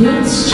Yes.